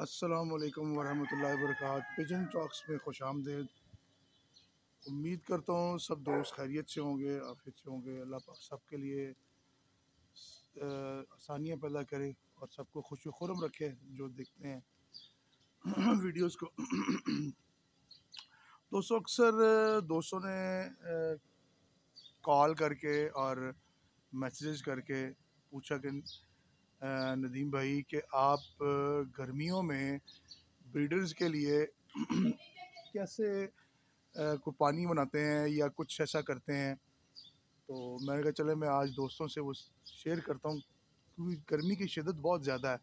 السلام علیکم ورحمۃ اللہ وبرکاتہ۔ پیجن ٹاکس میں خوش آمدید۔ امید کرتا ہوں سب دوست خیریت سے ہوں گے آفیت سے ہوں گے۔ اللہ پاک سب کے لیے آسانیاں پیدا کرے اور سب کو خوش و خرم رکھے جو دیکھتے ہیں۔ ویڈیوز کو۔ دوستوں اکثر دوستوں نے کال کر کے اور میسیج کر کے پوچھا کہ ندیم بھائی، کہ آپ گرمیوں میں بریڈرز کے لیے کیسے کو پانی بناتے ہیں یا کچھ ایسا کرتے ہیں؟ تو میں نے کہا، چلے، میں آج دوستوں سے وہ شیئر کرتا ہوں، کیونکہ گرمی کی شدت بہت زیادہ ہے۔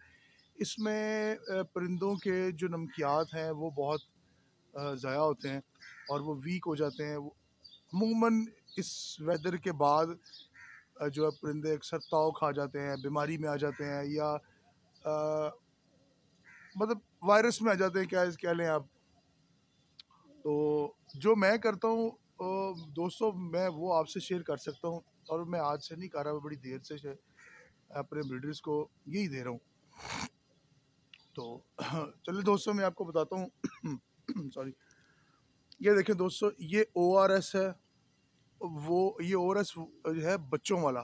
اس میں پرندوں کے جو نمکیات ہیں، وہ بہت ضائع ہوتے ہیں اور وہ ویک ہو جاتے ہیں۔ عموماً اس ویدر کے بعد جو ہے پرندے اکثر تاؤ کھا جاتے ہیں، بیماری میں آ جاتے ہیں یا مطلب وائرس میں آ جاتے ہیں، کیا کہہ لیں آپ؟ تو جو میں کرتا ہوں دوستوں، میں وہ آپ سے شیئر کر سکتا ہوں اور میں آج سے نہیں کر رہا بڑی دیر سے اپنے بریڈرز کو یہی دے رہا ہوں۔ تو چلے دوستوں، میں آپ کو بتاتا ہوں۔ سوری۔ یہ دیکھیں دوستوں، یہ او آر ایس ہے۔ وہ یہ او آر ایس جو ہے بچوں والا۔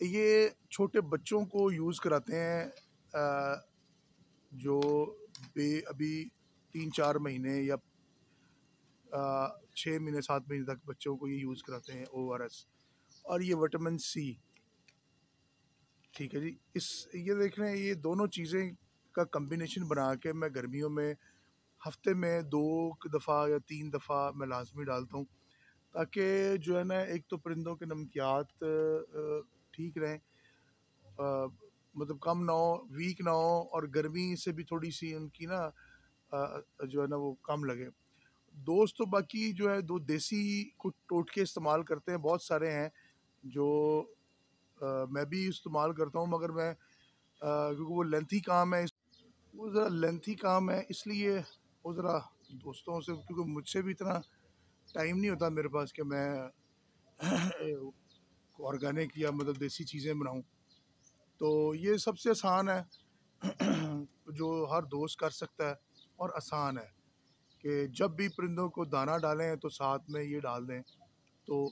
یہ چھوٹے بچوں کو یوز کراتے ہیں جو بے ابھی تین چار مہینے یا چھ مہینے، سات مہینے تک بچوں کو یہ یوز کراتے ہیں او آر ایس۔ اور یہ وٹامن سی۔ ٹھیک ہے جی اس، یہ دیکھ رہے ہیں، یہ دونوں چیزیں کا کمبینیشن بنا کے میں گرمیوں میں ہفتے میں دو دفعہ یا تین دفعہ میں لازمی ڈالتا ہوں تاکہ جو ہے نا، ایک تو پرندوں کے نمکیات ٹھیک رہیں۔ مطلب کم نہ ہو، ویک نہ ہو اور گرمی سے بھی تھوڑی سی ان کی نا جو ہے نا، وہ کم لگے۔ دوست تو باقی جو ہے، دو دیسی کچھ ٹوٹکے استعمال کرتے ہیں، بہت سارے ہیں جو میں بھی استعمال کرتا ہوں، مگر میں کیونکہ وہ لینتھی کام ہے، وہ ذرا لینتھی کام ہے، اس لیے وہ ذرا دوستوں سے، کیونکہ مجھ سے بھی اتنا ٹائم نہیں ہوتا میرے پاس کہ میں آرگینک یا مطلب دیسی چیزیں بناؤں۔ تو یہ سب سے آسان ہے۔ جو ہر دوست کر سکتا ہے اور آسان ہے کہ جب بھی پرندوں کو دانہ ڈالیں تو ساتھ میں یہ ڈال دیں۔ تو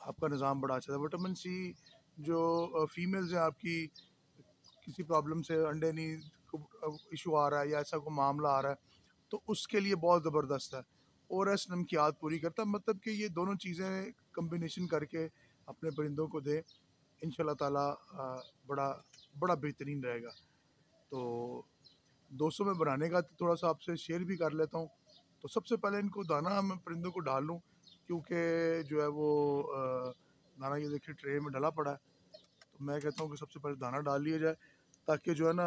آپ کا نظام بڑا اچھا ہے وٹامن سی جو فیمیلز ہیں، آپ کی کسی پرابلم سے انڈے نہیں ایشو آ رہا ہے یا ایسا کوئی معاملہ آ رہا ہے تو اس کے لیے بہت زبردست ہے۔ اور ایس نمکیات پوری کرتا ہے مطلب کہ یہ دونوں چیزیں کمبینیشن کر کے اپنے پرندوں کو دے ان شاء اللہ تعالیٰ بڑا بڑا بہترین رہے گا۔ تو دوستوں، میں بنانے کا تھوڑا سا آپ سے شیئر بھی کر لیتا ہوں۔ تو سب سے پہلے ان کو دانہ میں پرندوں کو ڈال لوں۔ کیونکہ جو ہے وہ دانہ یہ دیکھیں ٹرے میں ڈلا پڑا ہے۔ تو میں کہتا ہوں کہ سب سے پہلے دانہ ڈال لیا جائے تاکہ جو ہے نا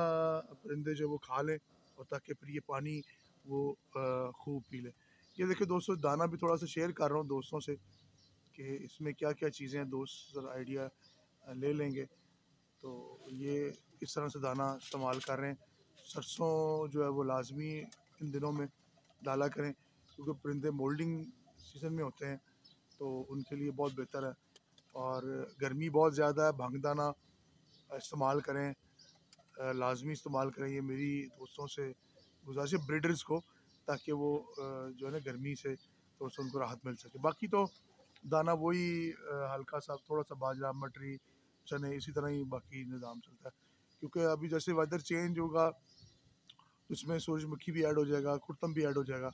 پرندے جو وہ کھا لیں اور تاکہ پھر یہ پانی وہ خوب پی لیں۔ یہ دیکھیں دوستوں دانہ بھی تھوڑا سا شیئر کر رہا ہوں دوستوں سے کہ اس میں کیا کیا چیزیں ہیں۔ دوست ذرا آئیڈیا لے لیں گے۔ تو یہ اس طرح سے دانہ استعمال کر رہے ہیں۔ سرسوں جو ہے وہ لازمی ان دنوں میں ڈالا کریں، کیونکہ پرندے مولڈنگ سیزن میں ہوتے ہیں۔ تو ان کے لیے بہت بہتر ہے۔ اور گرمی بہت زیادہ ہے، بھنگ دانہ استعمال کریں لازمی استعمال کریں۔ یہ میری دوستوں سے گزارش بریڈرز کو تاکہ وہ جو ہے نا، گرمی سے تو سے ان کو راحت مل سکے۔ باقی تو دانہ وہی ہلکا سا تھوڑا سا باجرا مٹری، چنے، اسی طرح ہی باقی نظام چلتا ہے۔ کیونکہ ابھی جیسے ویدر چینج ہوگا اس میں سورج مکھی بھی ایڈ ہو جائے گا کھرتم بھی ایڈ ہو جائے گا۔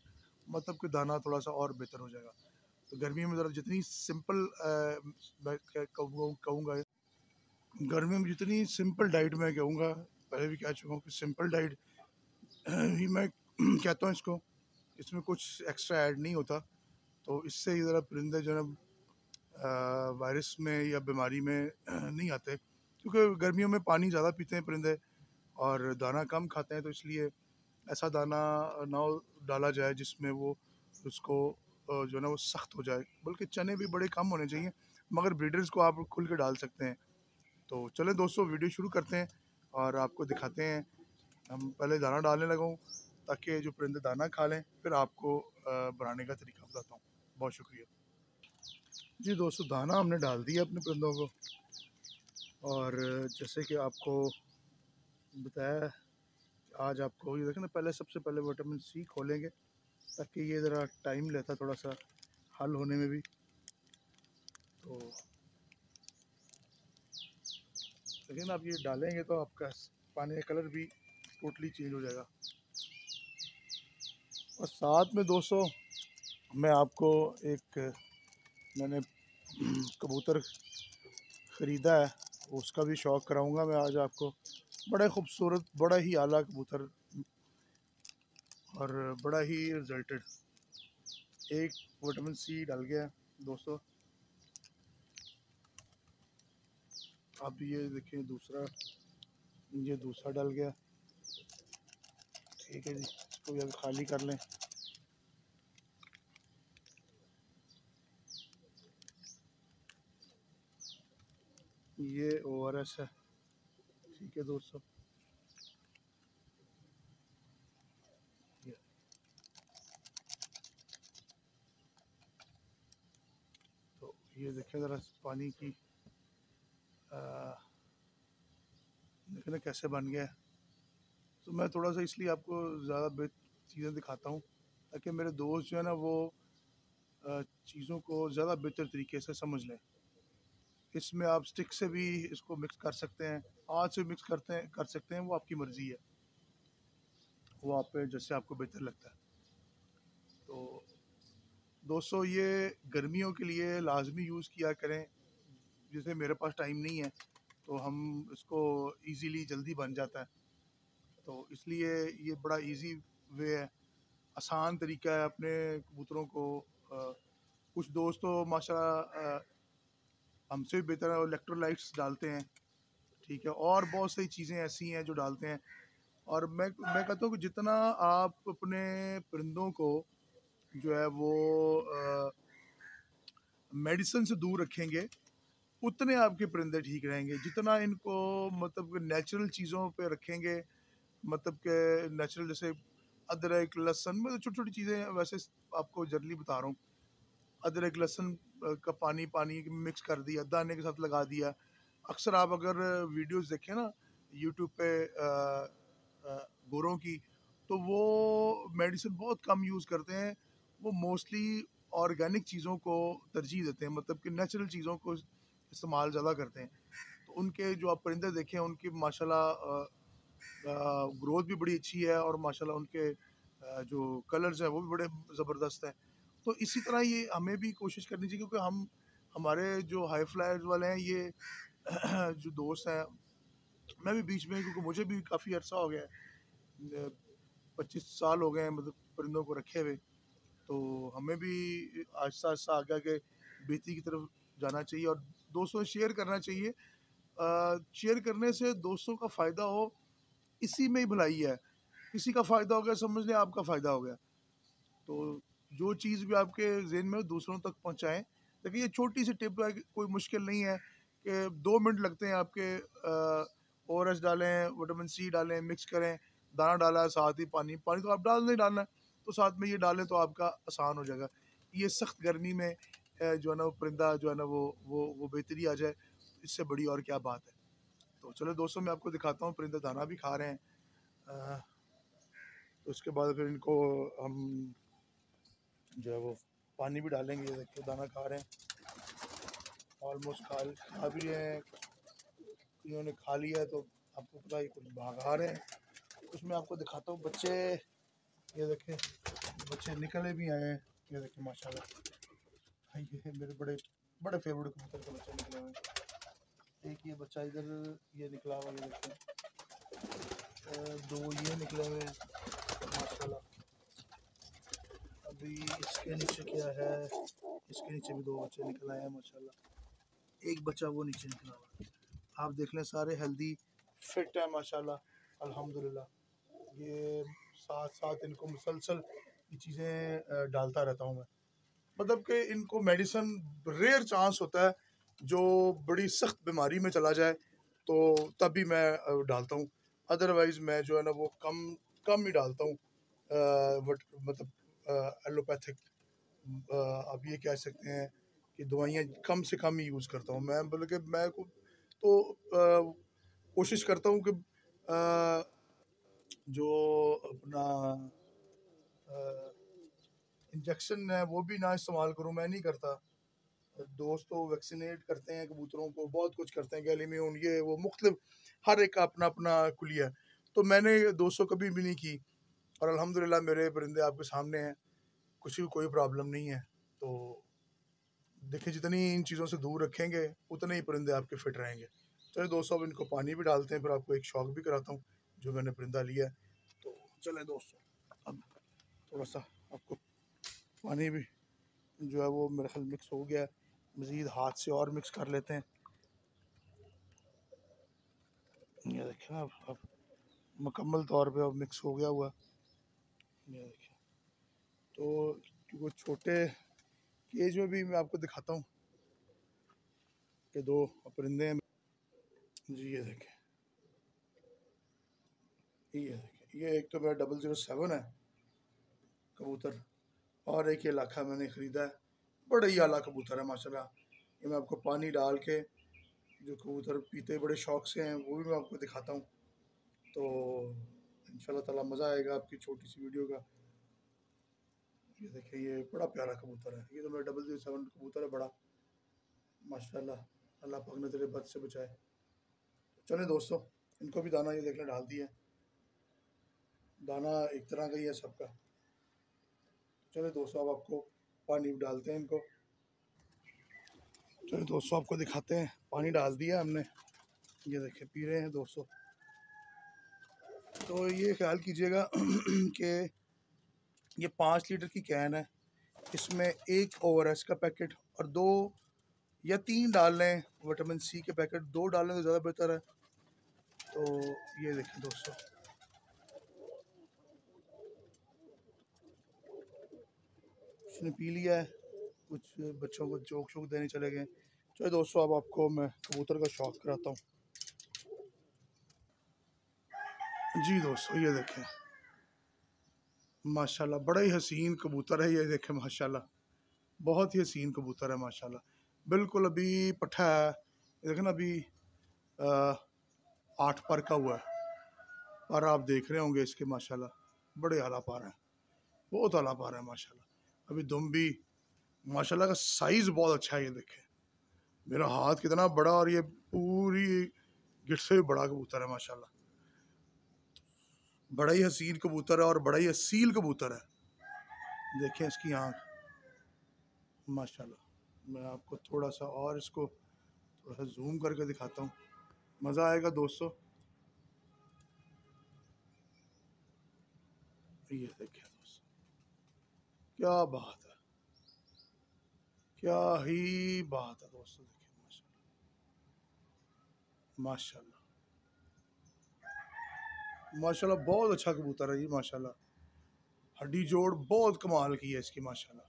مطلب کہ دانہ تھوڑا سا اور بہتر ہو جائے گا۔ تو گرمی میں ذرا جتنی سمپل میں کہوں گا گرمی میں جتنی سمپل ڈائٹ میں کہوں گا، پہلے بھی کہہ چکا ہوں کہ سمپل ڈائٹ ہی میں کہتا ہوں اس کو، اس میں کچھ ایکسٹرا ایڈ نہیں ہوتا۔ تو اس سے ذرا پرندے جو ہے وائرس میں یا بیماری میں نہیں آتے۔ کیونکہ گرمیوں میں پانی زیادہ پیتے ہیں پرندے اور دانہ کم کھاتے ہیں، تو اس لیے ایسا دانہ نہ ڈالا جائے جس میں وہ اس کو جو ہے نا، وہ سخت ہو جائے۔ بلکہ چنے بھی بڑے کم ہونے چاہیے، مگر بریڈرز کو آپ کھل کے ڈال سکتے ہیں۔ تو چلیں دوستوں ویڈیو شروع کرتے ہیں اور آپ کو دکھاتے ہیں ہم پہلے دانہ ڈالنے لگا ہوں تاکہ جو پرندے دانہ کھا لیں، پھر آپ کو بنانے کا طریقہ بتاتا ہوں۔ بہت شکریہ۔ جی دوستو، دانہ ہم نے ڈال دیا اپنے پرندوں کو۔ اور جیسے کہ آپ کو بتایا، آج آپ کو یہ دیکھیں نا، پہلے سب سے پہلے وٹامن سی کھولیں گے تاکہ یہ ذرا ٹائم لیتا تھوڑا سا حل ہونے میں بھی۔ تو لیکن آپ یہ ڈالیں گے تو آپ کا پانی کا کلر بھی ٹوٹلی چینج ہو جائے گا۔ اور ساتھ میں دوستوں میں آپ کو ایک، میں نے کبوتر خریدا ہے، اس کا بھی شوق کراؤں گا میں آج آپ کو۔ بڑے خوبصورت، بڑا ہی اعلیٰ کبوتر۔ اور بڑا ہی رزلٹڈ ایک وٹامن سی ڈال گیا دوستو۔ اب یہ دیکھیں، دوسرا، یہ دوسرا ڈل گیا۔ ٹھیک ہے جی اس کو بھی خالی کر لیں۔ یہ او آر ایس ہے۔ ٹھیک ہے دوستو۔ تو یہ دیکھیں ذرا پانی کی دیکھیں نا کیسے بن گیا۔ ہے تو میں تھوڑا سا اس لیے آپ کو زیادہ بہت چیزیں دکھاتا ہوں تاکہ میرے دوست جو ہے نا وہ چیزوں کو زیادہ بہتر طریقے سے سمجھ لیں۔ اس میں آپ سٹک سے بھی اس کو مکس کر سکتے ہیں، آج سے مکس کرتے ہیں، کر سکتے ہیں، وہ آپ کی مرضی ہے۔ وہ آپ پہ جیسے آپ کو بہتر لگتا ہے۔ تو دوستو، یہ گرمیوں کے لیے لازمی یوز کیا کریں۔ جیسے میرے پاس ٹائم نہیں ہے تو ہم اس کو ایزیلی جلدی بن جاتا ہے۔ تو اس لیے یہ بڑا ایزی وے ہے۔ آسان طریقہ ہے اپنے کبوتروں کو کچھ دوست تو ماشاء اللہ ہم سے بھی بہتر ہے الیکٹرولائٹس ڈالتے ہیں۔ ٹھیک ہے، اور بہت سی چیزیں ایسی ہیں جو ڈالتے ہیں۔ اور میں میں کہتا ہوں کہ جتنا آپ اپنے پرندوں کو جو ہے وہ میڈیسن سے دور رکھیں گے، اتنے آپ کے پرندے ٹھیک رہیں گے۔ جتنا ان کو مطلب نیچرل چیزوں پہ رکھیں گے مطلب کہ نیچرل جیسے ادرک، لہسن مطلب چھوٹی چھوٹی چیزیں ویسے آپ کو جرلی بتا رہا ہوں۔ ادرک، لہسن کا پانی پانی مکس کر دیا، دانے کے ساتھ لگا دیا۔ اکثر آپ اگر ویڈیوز دیکھیں نا یوٹیوب پہ گوروں کی، تو وہ میڈیسن بہت کم یوز کرتے ہیں۔ وہ موسٹلی آرگینک چیزوں کو ترجیح دیتے ہیں۔ مطلب کہ نیچرل چیزوں کو استعمال زیادہ کرتے ہیں۔ تو ان کے جو آپ پرندے دیکھیں، ان کی ماشاء اللہ گروتھ بھی بڑی اچھی ہے اور ماشاء اللہ ان کے جو کلرز ہیں وہ بھی بڑے زبردست ہیں۔ تو اسی طرح یہ ہمیں بھی کوشش کرنی چاہیے کیونکہ ہم، ہمارے جو ہائی فلائرز والے ہیں، یہ جو دوست ہیں، میں بھی بیچ میں، کیونکہ مجھے بھی کافی عرصہ ہو گیا ہے پچیس سال ہو گئے ہیں مطلب پرندوں کو رکھے ہوئے۔ تو ہمیں بھی آہستہ آہستہ آگے آگے بیتی کی طرف جانا چاہیے اور دوستوں شیئر کرنا چاہیے۔ شیئر کرنے سے دوستوں کا فائدہ ہو اسی میں ہی بھلائی ہے۔ کسی کا فائدہ ہو گیا، سمجھ لیں آپ کا فائدہ ہو گیا۔ تو جو چیز بھی آپ کے ذہن میں دوسروں تک پہنچائیں۔ لیکن یہ چھوٹی سی ٹپ ہے کوئی مشکل نہیں ہے کہ دو منٹ لگتے ہیں آپ کے او ایس ڈالیں، وٹامن سی ڈالیں، مکس کریں، دانہ ڈالا، ساتھ ہی پانی پانی تو آپ ڈال نہیں، ڈالنا تو ساتھ میں یہ ڈالیں تو آپ کا آسان ہو جائے گا۔ یہ سخت گرمی میں جو ہے نا وہ پرندہ جو ہے نا وہ وہ وہ بہتری آ جائے۔ اس سے بڑی اور کیا بات ہے؟ تو چلو دوستوں میں آپ کو دکھاتا ہوں، پرندہ دانہ بھی کھا رہے ہیں۔ تو اس کے بعد پھر ان کو ہم جو ہے وہ پانی بھی ڈالیں گے۔ دیکھتے دانہ کھا رہے ہیں۔ آلموسٹ کھا کھا بھی رہے ہیں۔ انہوں نے کھا لیا ہے تو آپ کو پتا ہی کچھ بھاگا رہے ہیں۔ اس میں آپ کو دکھاتا ہوں، بچے، یہ دیکھیں، بچے نکلے بھی آئے ہیں۔ یہ دیکھیں ماشاء اللہ یہ میرے بڑے بڑے فیوریٹ کبوتر کے بچے نکلے ہوئے ہیں۔ ایک یہ بچہ ادھر یہ نکلا ہوا یہ دیکھیں دو یہ نکلے ہوئے ہیں۔ ماشاء اللہ ابھی اس کے نیچے کیا ہے؟ اس کے نیچے بھی دو بچے نکل آئے ہیں ماشاء اللہ ایک بچہ وہ نیچے نکلا ہوا آپ دیکھ لیں سارے ہیلدی، فٹ ہیں ماشاء اللہ الحمد للہ یہ ساتھ ساتھ ان کو مسلسل یہ چیزیں ڈالتا رہتا ہوں میں۔ مطلب کہ ان کو میڈیسن ریئر چانس ہوتا ہے جو بڑی سخت بیماری میں چلا جائے، تو تب بھی میں ڈالتا ہوں۔ ادروائز میں جو ہے نا وہ کم کم ہی ڈالتا ہوں۔ مطلب ایلوپیتھک آپ یہ کہہ سکتے ہیں کہ دوائیاں کم سے کم ہی یوز کرتا ہوں۔ میں، بلکہ میں کو تو کوشش کرتا ہوں کہ جو اپنا انجیکشن ہے وہ بھی نہ استعمال کروں، میں نہیں کرتا۔ دوست تو ویکسینیٹ کرتے ہیں کبوتروں کو، بہت کچھ کرتے ہیں گیلی میں یہ، وہ مختلف، ہر ایک کا اپنا اپنا کلیہ۔ ہے تو میں نے دوستوں کبھی بھی نہیں کی اور الحمدللہ میرے پرندے آپ کے سامنے ہیں، کچھ بھی کوئی پرابلم نہیں ہے۔ تو دیکھیں، جتنی ان چیزوں سے دور رکھیں گے، اتنے ہی پرندے آپ کے فٹ رہیں گے۔ چلے دوستوں اب ان کو پانی بھی ڈالتے ہیں، پھر آپ کو ایک شوق بھی کراتا ہوں، جو میں نے پرندہ لیا ہے۔ تو چلیں دوستوں، اب تھوڑا سا آپ کو پانی بھی جو ہے وہ میرے خیال مکس ہو گیا ہے۔ مزید ہاتھ سے اور مکس کر لیتے ہیں۔ یہ دیکھیں اب اب مکمل طور پہ اب مکس ہو گیا ہوا۔ یہ دیکھیں۔ تو کیونکہ چھوٹے کیج میں بھی میں آپ کو دکھاتا ہوں کہ دو پرندے ہیں۔ جی یہ دیکھیں۔ یہ دیکھیں۔ یہ ایک تو میرا ڈبل زیرو سیون ہے، کبوتر۔ اور ایک یہ میں نے خریدا ہے۔ بڑا ہی اعلیٰ کبوتر ہے ماشاء اللہ۔ یہ میں آپ کو پانی ڈال کے جو کبوتر پیتے بڑے شوق سے ہیں، وہ بھی میں آپ کو دکھاتا ہوں۔ تو ان شاء اللہ تعالیٰ مزہ آئے گا آپ کی چھوٹی سی ویڈیو کا۔ یہ دیکھیں، یہ بڑا پیارا کبوتر ہے۔ یہ تو میرا ڈبل زیرو سیون کبوتر ہے، بڑا۔ ماشاء اللہ اللہ پاک نے تیرے بد سے بچائے۔ چلیں دوستو، ان کو بھی دانہ یہ دیکھنا ڈال دیا دانہ ایک طرح کا ہی ہے سب کا۔ چلے دوستو، اب آپ کو پانی ڈالتے ہیں ان کو۔ چلے دوستو، آپ کو دکھاتے ہیں۔ پانی ڈال دیا ہم نے۔ یہ دیکھیں، پی رہے ہیں دوستو۔ تو یہ خیال کیجیے گا کہ یہ پانچ لیٹر کی کین ہے۔ اس میں ایک اوور ایس کا پیکٹ اور دو یا تین ڈال لیں۔ وٹامن سی کے پیکٹ دو ڈالیں تو زیادہ بہتر ہے۔ تو یہ دیکھیں دوستو۔ اس نے پی لیا ہے، کچھ بچوں کو چوک شوک دینے چلے گئے۔ چلے دوستو، اب آپ کو میں کبوتر کا شوق کراتا ہوں۔ جی دوستو، یہ دیکھیں۔ ماشاءاللہ، بڑا ہی حسین کبوتر ہے، یہ دیکھیں ماشاءاللہ۔ بہت ہی حسین کبوتر ہے ماشاءاللہ۔ بالکل ابھی پٹھا ہے۔ دیکھیں نا، ابھی آٹھ پر کا ہوا ہے۔ پر آپ دیکھ رہے ہوں گے اس کے ماشاءاللہ، بڑے اعلیٰ پار ہیں۔ بہت اعلیٰ پار ہیں ماشاءاللہ۔ ابھی دم بھی ماشاءاللہ کا سائز بہت اچھا ہے یہ دیکھیں۔ میرا ہاتھ کتنا بڑا اور یہ پوری گٹ سے بھی بڑا کبوتر ہے ماشاءاللہ۔ بڑا ہی حسین کبوتر ہے اور بڑا ہی اصیل کبوتر ہے۔ دیکھیں اس کی آنکھ۔ ماشاءاللہ، میں آپ کو تھوڑا سا اور اس کو تھوڑا سا زوم کر کے دکھاتا ہوں۔ مزہ آئے گا دوستو۔ یہ دیکھیں۔ کیا بات ہے؟ کیا ہی بات ہے دوستو، دیکھیں، ماشاءاللہ۔ ماشاءاللہ۔ ماشاءاللہ، بہت اچھا کبوتر ہے یہ ماشاءاللہ۔ ہڈی جوڑ بہت کمال کی ہے اس کی، ماشاءاللہ۔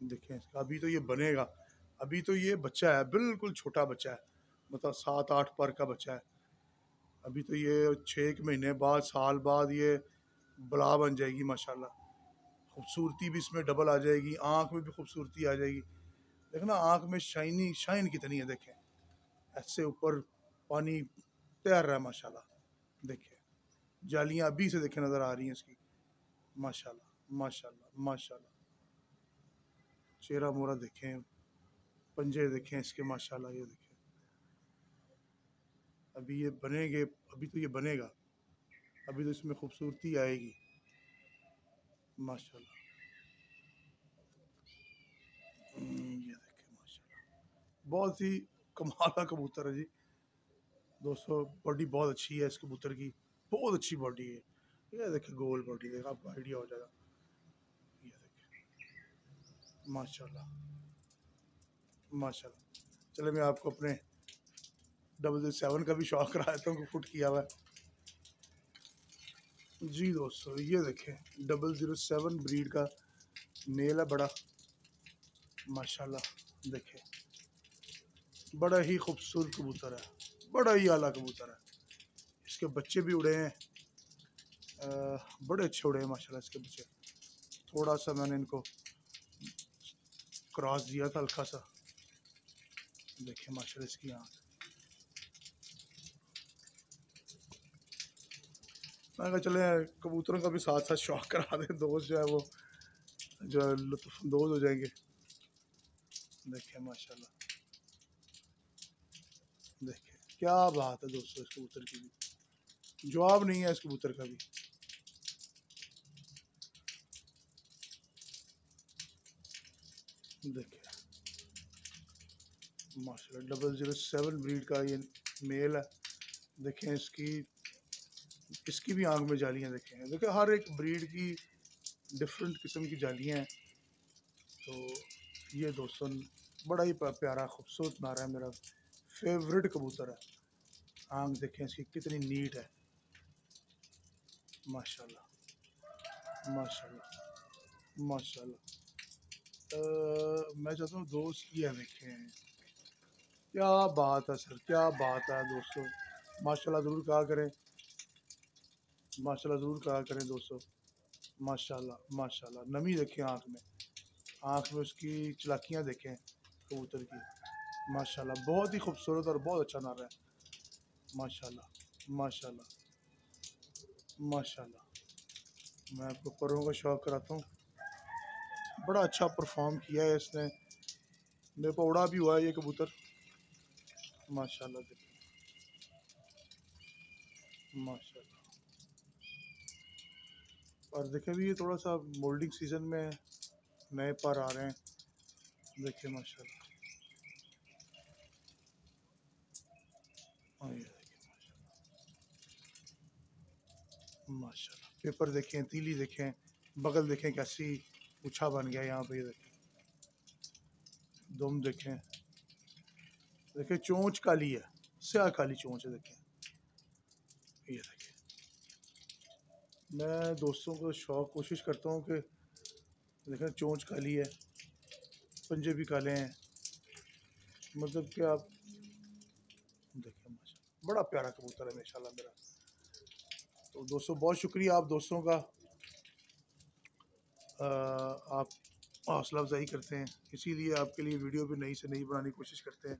دیکھیں، اس کا ابھی تو یہ بنے گا۔ ابھی تو یہ بچہ ہے، بالکل چھوٹا بچہ ہے۔ مطلب سات آٹھ پر کا بچہ ہے۔ ابھی تو یہ چھ ایک مہینے بعد، سال بعد یہ بلا بن جائے گی، ماشاءاللہ۔ خوبصورتی بھی اس میں ڈبل آ جائے گی، آنکھ میں بھی خوبصورتی آ جائے گی۔ دیکھنا آنکھ میں شائنی، شائن کتنی ہے دیکھیں۔ ایسے اوپر پانی تیر رہا ہے، ماشاءاللہ۔ دیکھیں، جالیاں ابھی سے دیکھیں نظر آ رہی ہیں اس کی۔ ماشاءاللہ ماشاءاللہ ماشاءاللہ۔ چہرہ مورا دیکھیں، پنجے دیکھیں اس کے، ماشاءاللہ، یہ دیکھیں۔ ابھی یہ بنے گے، ابھی تو یہ بنے گا۔ ابھی تو اس میں خوبصورتی آئے گی۔ ماشاءاللہ۔ یہ دیکھیں، ماشاءاللہ۔ بہت ہی کمالہ کبوتر ہے جی۔ دوستو، باڈی بہت اچھی ہے اس کبوتر کی۔ بہت اچھی باڈی ہے۔ یہ دیکھیں، گول باڈی، دیکھیں، آپ کو آئیڈیا ہو جائے گا۔ یہ دیکھیں۔ ماشاء اللہ ماشاء اللہ چلے، میں آپ کو اپنے ڈبل سیون کا بھی شوق کرا دیتا ہوں کہ فٹ کیا ہوا ہے۔ جی دوستو، یہ دیکھیں ڈبل زیرو سیون بریڈ کا میل ہے، بڑا۔ ماشاء اللہ دیکھیں۔ بڑا ہی خوبصورت کبوتر ہے۔ بڑا ہی اعلیٰ کبوتر ہے۔ اس کے بچے بھی اڑے ہیں۔ بڑے اچھے اڑے ہیں ماشاء اللہ اس کے بچے۔ تھوڑا سا میں نے ان کو کراس دیا تھا، ہلکا سا۔ دیکھیں ماشاء اللہ اس کی آنکھ۔ میں کہا چلیں کبوتروں کا بھی ساتھ ساتھ شوق کرا دیں، دوست جو ہے وہ جو ہے لطف اندوز ہو جائیں گے۔ دیکھیں ماشاء اللہ دیکھیں، کیا بات ہے دوستوں اس کبوتر کی بھی۔ جواب نہیں ہے اس کبوتر کا بھی۔ دیکھیں۔ ماشاء اللہ ڈبل زیرو سیون بریڈ کا یہ میل ہے۔ دیکھیں اس کی اس کی بھی آنکھ میں جالیاں دیکھیں دیکھیں، ہر ایک بریڈ کی ڈفرینٹ قسم کی جالیاں ہیں۔ تو یہ دوستوں بڑا ہی پیارا، خوبصورت نعرہ ہے۔ میرا فیوریٹ کبوتر ہے۔ آنکھ دیکھیں، اس کی کتنی نیٹ ہے۔ ماشاء اللہ ماشاء اللہ ماشاء اللہ میں چاہتا ہوں دوست یہ دیکھیں۔ کیا بات ہے سر، کیا بات ہے دوستوں ماشاء اللہ ضرور کہا کریں۔ ماشاء اللہ ضرور کہا کریں دوستوں ماشاء اللہ ماشاء اللہ نمی دیکھیں آنکھ میں۔ آنکھ میں اس کی چلاکیاں دیکھیں، کبوتر کی۔ ماشاء اللہ بہت ہی خوبصورت اور بہت اچھا نعرہ ہے۔ ماشاء اللہ ماشاء اللہ ماشاء اللہ میں آپ کو پروں کا شوق کراتا ہوں۔ بڑا اچھا پرفارم کیا ہے اس نے۔ میرے کو اڑا بھی ہوا ہے یہ کبوتر۔ ماشاء اللہ دیکھیں۔ ماشاء اللہ اور دیکھیں بھی یہ تھوڑا سا مولڈنگ سیزن میں نئے پر آ رہے ہیں۔ دیکھیں ماشاء اللہ ماشاء اللہ پیپر دیکھیں، تیلی دیکھیں، بغل دیکھیں کیسی اچھا بن گیا یہاں پہ، یہ دیکھیں۔ دم دیکھیں۔ دیکھیں چونچ کالی ہے، سیاہ کالی چونچ ہے، دیکھیں۔ یہ دیکھیں۔ میں دوستوں کو شوق کوشش کرتا ہوں کہ دیکھیں چونچ کالی ہے، پنجے بھی کالے ہیں۔ مطلب کہ آپ دیکھیں ماشاء بڑا پیارا کبوتر ہے ماشاء اللہ میرا۔ تو دوستوں، بہت شکریہ آپ دوستوں کا۔ آپ حوصلہ افزائی کرتے ہیں، اسی لیے آپ کے لیے ویڈیو بھی نئی سے نئی بنانے کی کوشش کرتے ہیں۔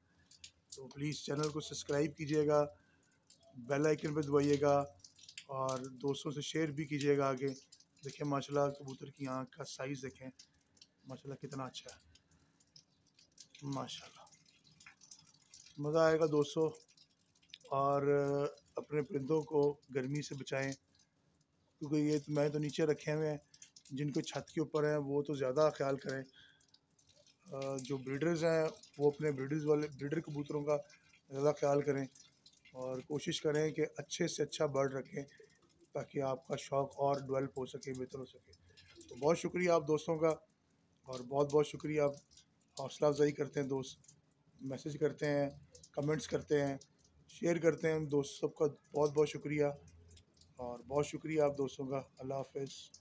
تو پلیز چینل کو سبسکرائب کیجیے گا، بیل آئکن پہ دبائیے گا۔ اور دوستوں سے شیئر بھی کیجیے گا آگے۔ دیکھیں ماشاء اللہ کبوتر کی آنکھ کا سائز دیکھیں۔ ماشاء اللہ کتنا اچھا ہے۔ ماشاء اللہ مزہ آئے گا دوستوں اور اپنے پرندوں کو گرمی سے بچائیں۔ کیونکہ یہ میں تو نیچے رکھے ہوئے ہیں۔ جن کو چھت کے اوپر ہیں، وہ تو زیادہ خیال کریں۔ جو بریڈرز ہیں، وہ اپنے بریڈرز والے بریڈر کبوتروں کا زیادہ خیال کریں۔ اور کوشش کریں کہ اچھے سے اچھا برڈ رکھیں تاکہ آپ کا شوق اور ڈیولپ ہو سکے، بہتر ہو سکے۔ تو بہت شکریہ آپ دوستوں کا اور بہت بہت شکریہ آپ حوصلہ افزائی کرتے ہیں دوست میسیج کرتے ہیں، کمنٹس کرتے ہیں، شیئر کرتے ہیں۔ دوست سب کا بہت بہت شکریہ اور بہت شکریہ آپ دوستوں کا۔ اللہ حافظ۔